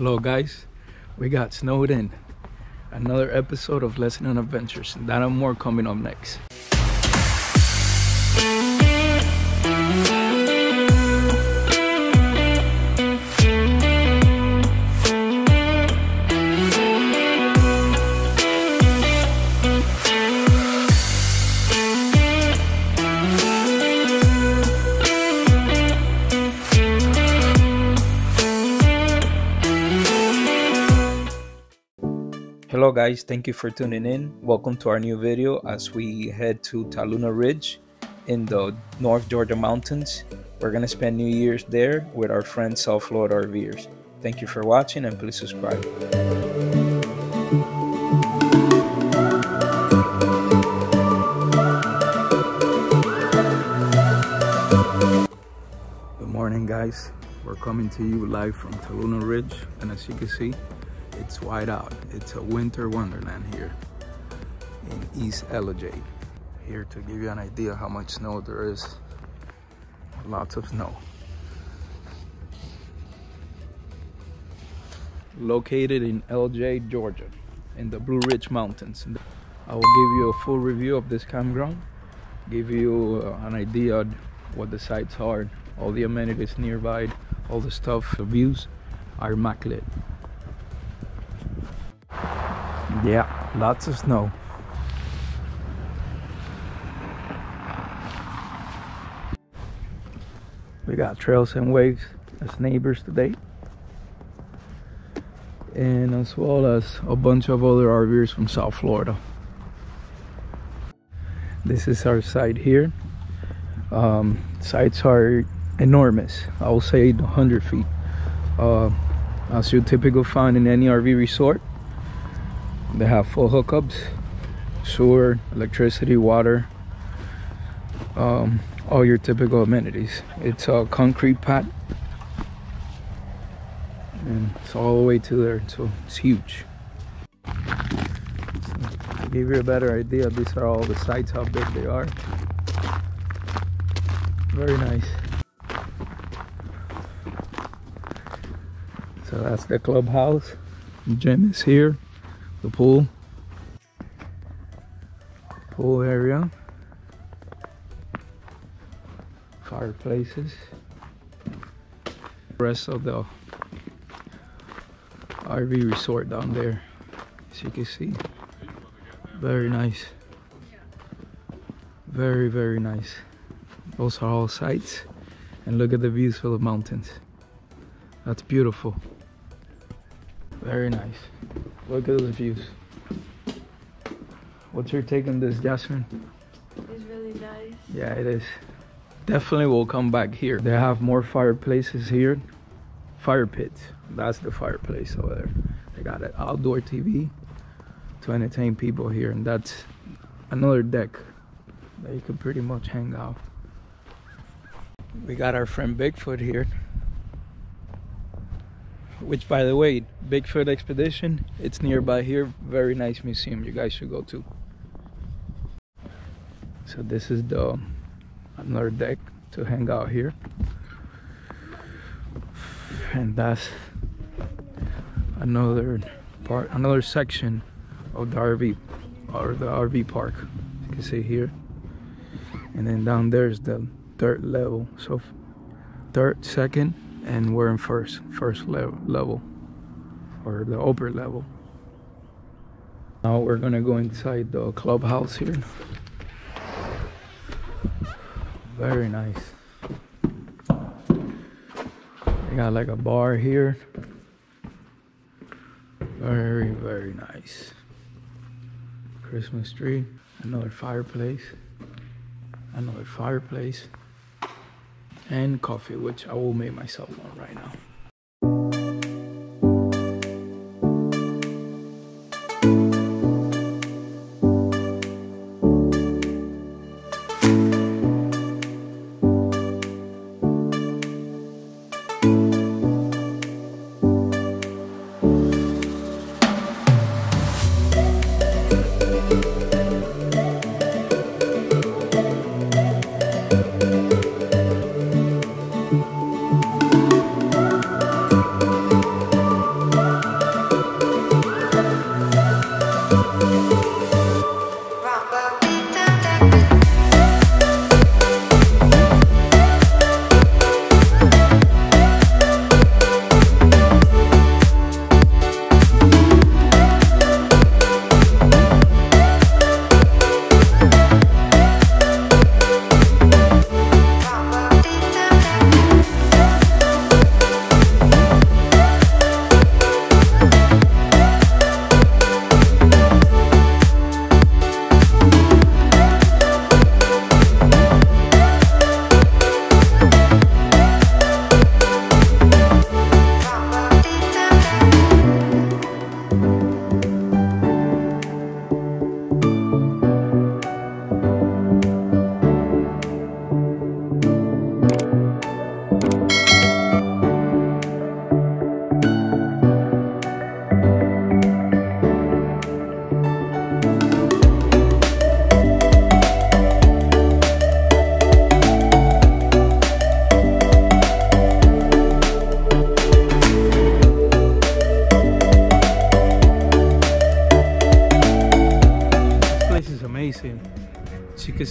Hello, guys. We got snowed in. Another episode of Leslin Adventures. And that and more coming up next. Hello guys, thank you for tuning in. Welcome to our new video as we head to Talona Ridge in the North Georgia mountains. We're gonna spend New Year's there with our friends South Florida RVers. Thank you for watching and please subscribe. Good morning guys. We're coming to you live from Talona Ridge and as you can see it's white out. It's a winter wonderland here in East Ellijay. Here to give you an idea how much snow there is. Lots of snow. Located in Ellijay, Georgia, in the Blue Ridge Mountains. I will give you a full review of this campground, give you uh, an idea what the sites are, all the amenities nearby, all the stuff, the views are immaculate. Yeah, lots of snow. We got Trails and Waves as neighbors today. And as well as a bunch of other RVers from South Florida. This is our site here. Um, sites are enormous. I will say 100 feet. Uh, as you typically find in any RV resort, they have full hookups, sewer, electricity, water, um, all your typical amenities. It's a concrete pad, and it's all the way to there, so it's huge. So to give you a better idea, these are all the sites, how big they are. Very nice. So that's the clubhouse. Gym is here the pool. Pool area. Fireplaces. Rest of the RV resort down there as you can see. Very nice. Very very nice. Those are all sites and look at the views for the mountains. That's beautiful. Very nice Look at those views. What's your take on this, Jasmine? It's really nice. Yeah, it is. Definitely will come back here. They have more fireplaces here. Fire pits. That's the fireplace over there. They got an outdoor TV to entertain people here. And that's another deck that you can pretty much hang out. We got our friend Bigfoot here which by the way bigfoot expedition it's nearby here. Very nice museum you guys should go to. So this is the another deck to hang out here. And that's another part another section of the rv or the rv park you can see here. And then down there's the third level. So third second and we're in first first level level or the upper level. Now we're gonna go inside the clubhouse here. Very nice. They got like a bar here. Very very nice. Christmas tree another fireplace another fireplace and coffee, which I will make myself one right now.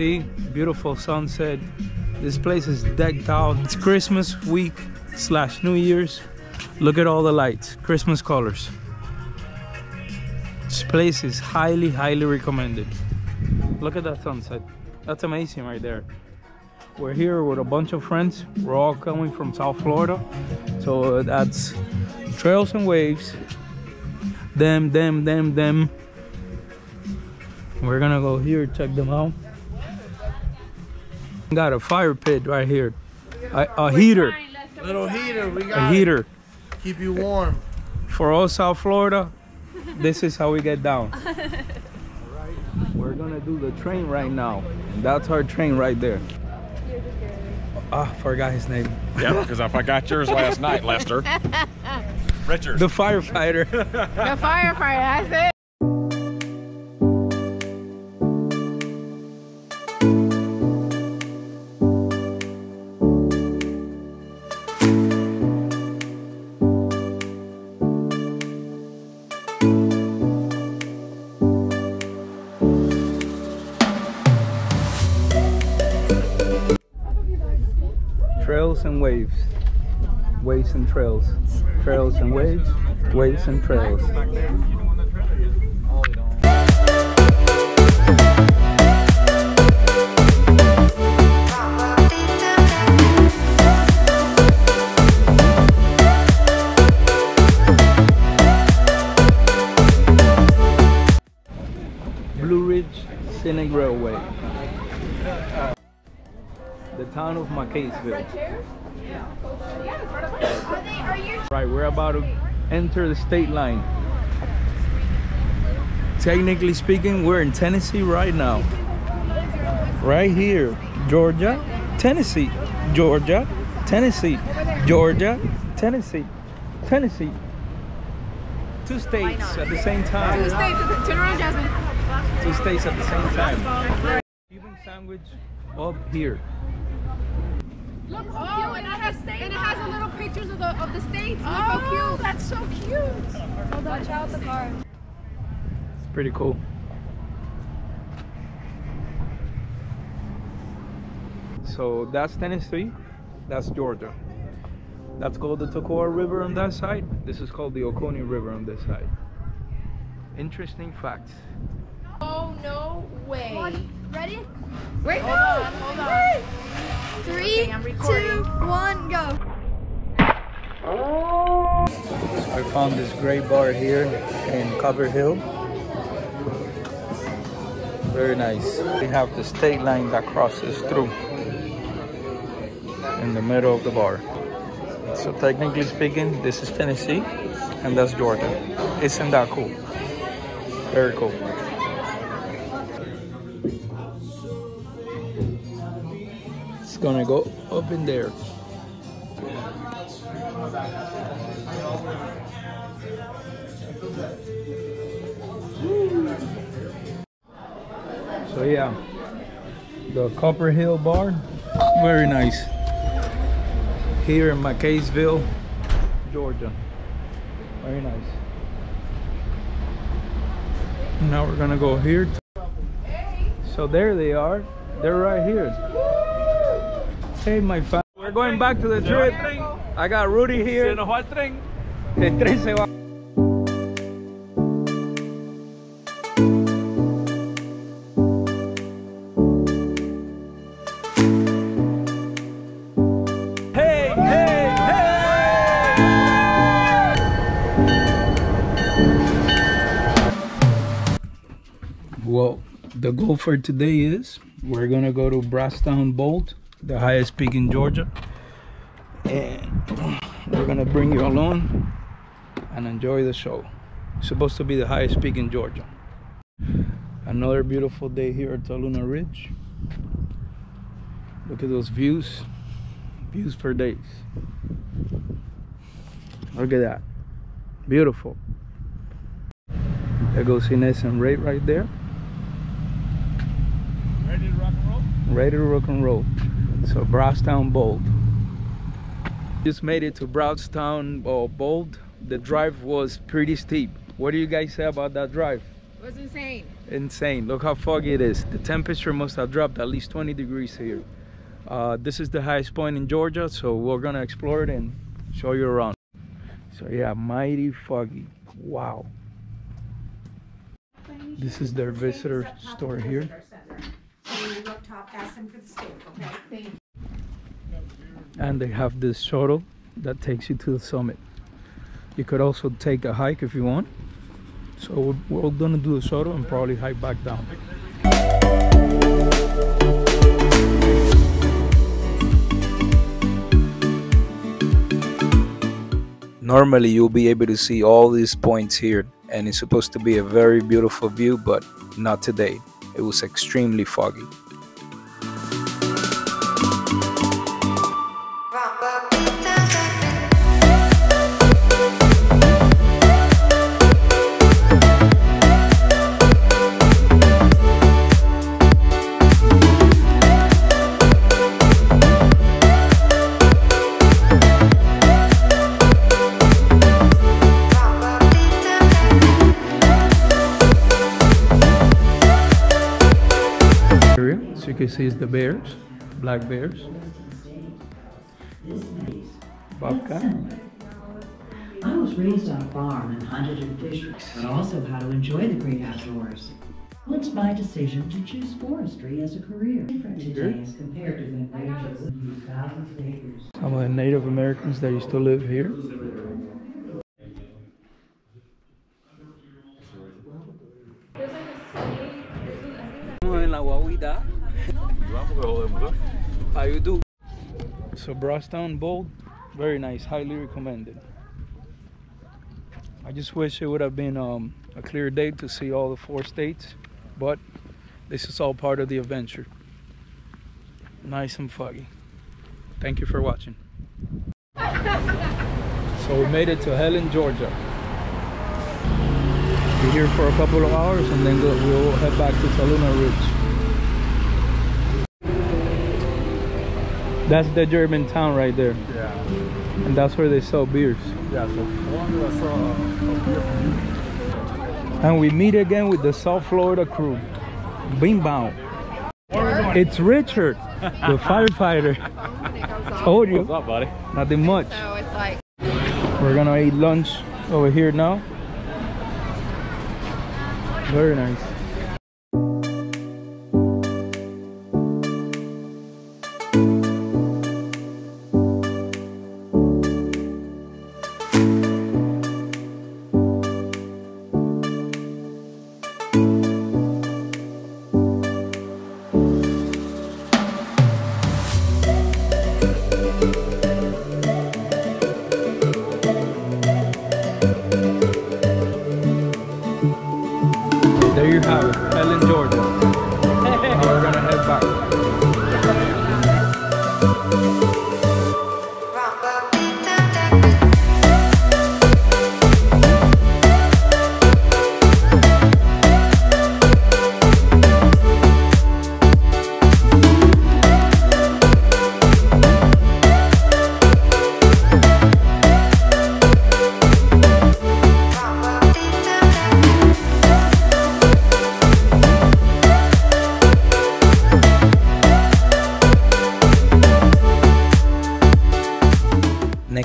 See, beautiful sunset. This place is decked out. It's Christmas week slash New Year's. Look at all the lights, Christmas colors. This place is highly, highly recommended. Look at that sunset. That's amazing right there. We're here with a bunch of friends. We're all coming from South Florida. So uh, that's Trails and Waves. Them, them, them, them. We're gonna go here, check them out. Got a fire pit right here. A, a heater, Little heater, we a got it. heater. Keep you warm. For all South Florida, this is how we get down. We're gonna do the train right now. That's our train right there. Ah, forgot his name. Yeah, because I forgot yours last night, Lester. Richard. The firefighter. The firefighter, that's it. Trails and waves. Waves and trails. Trails and waves. Waves and trails. Blue Ridge Scenic Railway. Town of McCaysville. Right, we're about to enter the state line. Technically speaking, we're in Tennessee right now. Right here, Georgia, Tennessee, Georgia, Tennessee, Georgia, Tennessee, Tennessee. Two states at the same time. Turn around, Jasmine. Two states at the same time. Cuban sandwich up here. Look how oh, cute. And it has, and it has a little pictures of the of the states. Look how oh, cute. That's so cute. Hold Watch out the car. It's pretty cool. So that's Tennessee, that's Georgia. That's called the Toccoa River on that side. This is called the Ocoee River on this side. Interesting facts. Oh no way. Ready? Wait, hold on, hold on. Three, two, one, go. I found this great bar here in Copper Hill. Very nice. We have the state line that crosses through in the middle of the bar. So technically speaking, this is Tennessee and that's Georgia. Isn't that cool? Very cool. Gonna go up in there. So yeah, the Copper Hill Bar, very nice. Here in McCaysville, Georgia, very nice. Now we're gonna go here. So there they are. They're right here. Hey, my. We're going back to the trip. I got Rudy here. El tren se va. Well, the goal for today is we're gonna go to Brasstown Bald, the highest peak in Georgia, and we're gonna bring you along and enjoy the show. It's supposed to be the highest peak in Georgia. Another beautiful day here at Talona Ridge. Look at those views. Views for days. Look at that. Beautiful. There goes Ines and Ray right there. Ready to rock and roll? Ready to rock and roll. So Brasstown Bald. Just made it to Brasstown uh, Bald. The drive was pretty steep. What do you guys say about that drive? It was insane. insane. Look how foggy it is. The temperature must have dropped at least 20 degrees here. Uh, this is the highest point in Georgia, so we're gonna explore it and show you around. So yeah, mighty foggy. Wow. This is their visitor store here. So you look top, ask them for the steak, okay? Thank you. And they have this shuttle that takes you to the summit. You could also take a hike if you want. So we're, we're gonna do the shuttle and probably hike back down. Normally you'll be able to see all these points here and it's supposed to be a very beautiful view but not today. It was extremely foggy. So you can see it's the bears, black bears. Bobcat. I was raised on a farm and hunted and fished, but also how to enjoy the great outdoors. What's my decision to choose forestry as a career? Different today as compared to when ranchers used thousands of acres. Some of the Native Americans that used to live here. en la guaguita. How you do? So Brasstown Bald, very nice, highly recommended. I just wish it would have been um, a clear day to see all the four states, but this is all part of the adventure. Nice and foggy. Thank you for watching. So we made it to Helen, Georgia. We're here for a couple of hours and then we'll head back to Talona Ridge. That's the German town right there. Yeah. And that's where they sell beers. Yeah, so I saw a, a beer from you. And we meet again with the South Florida crew. Bing bong. It's Richard, the firefighter. Told you. What's up, buddy? Nothing much. So it's like We're gonna eat lunch over here now. Very nice.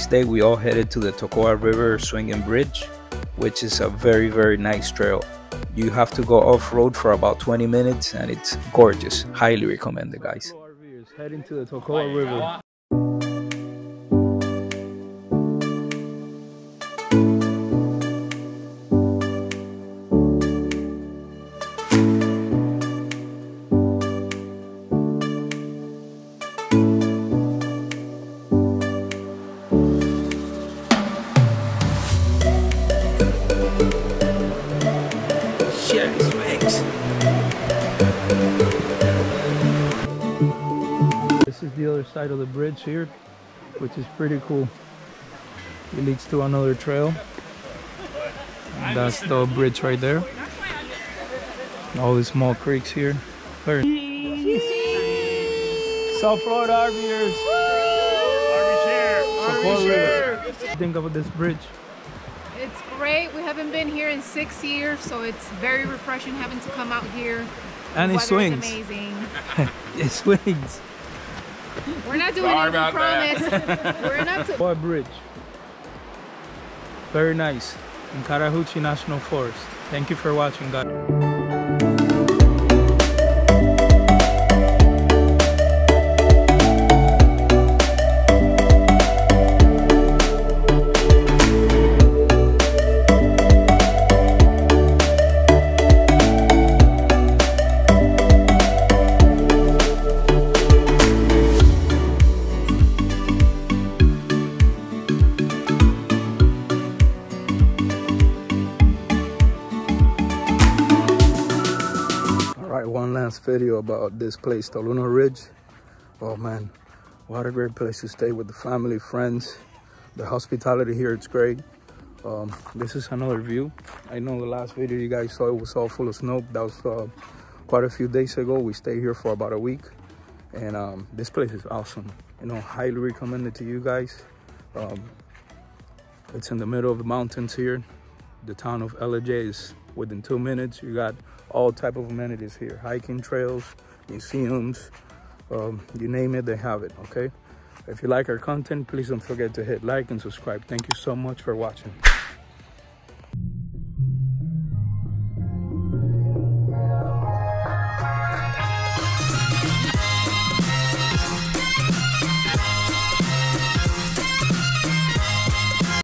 Next day, we all headed to the Toccoa River Swinging Bridge, which is a very, very nice trail. You have to go off road for about 20 minutes, and it's gorgeous. Highly recommended, guys. Heading to the River. The other side of the bridge here, which is pretty cool. It leads to another trail. And that's the bridge right there. All these small creeks here. Very South Florida RVers. Toccoa River. What do you Think about this bridge. it's great. great. We haven't been here in six years, so it's very refreshing having to come out here. And it swings. amazing. It swings. We're not doing Sorry it, promise. We're not to Boa Bridge. Very nice. In Chattahoochee National Forest. Thank you for watching, guys. Video about this place, Talona Ridge. Oh man, what a great place to stay with the family, friends. The hospitality here, it's great. Um, this is another view. I know the last video you guys saw, it was all full of snow. That was uh, quite a few days ago. We stayed here for about a week. And um, this place is awesome. You know, highly recommended to you guys. Um, it's in the middle of the mountains here. The town of is within two minutes. You got all type of amenities here. Hiking trails, museums, um, you name it, they have it, okay? If you like our content, please don't forget to hit like and subscribe. Thank you so much for watching.